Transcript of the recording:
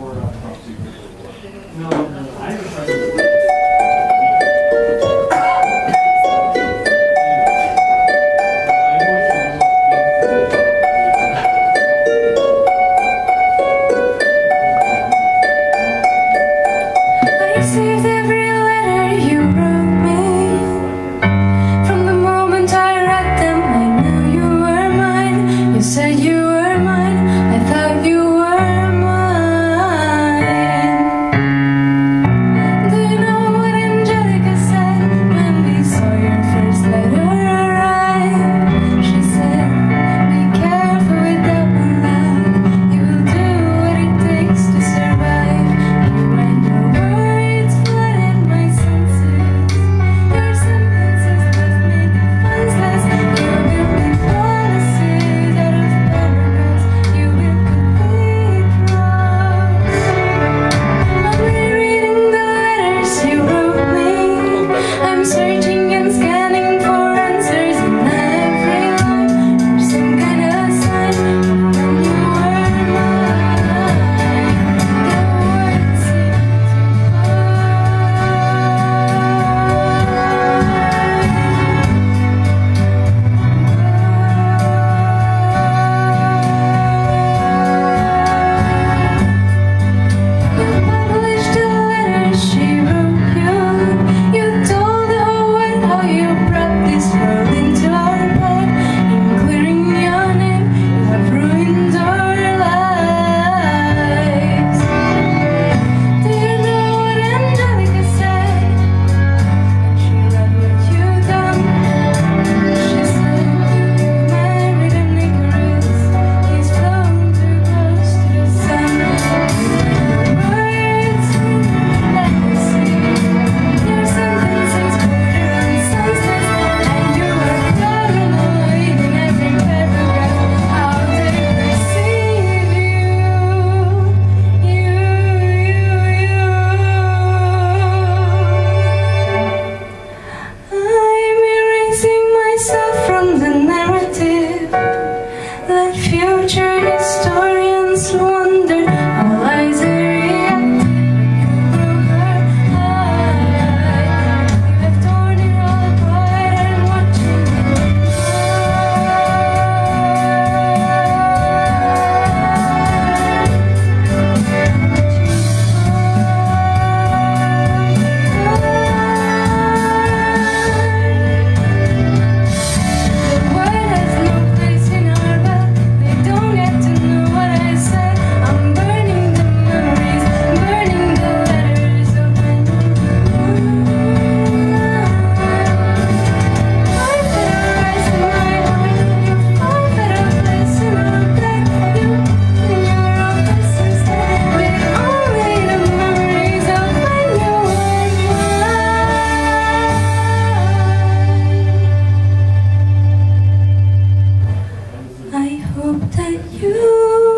for, uh, no, no, I haven't tried see you.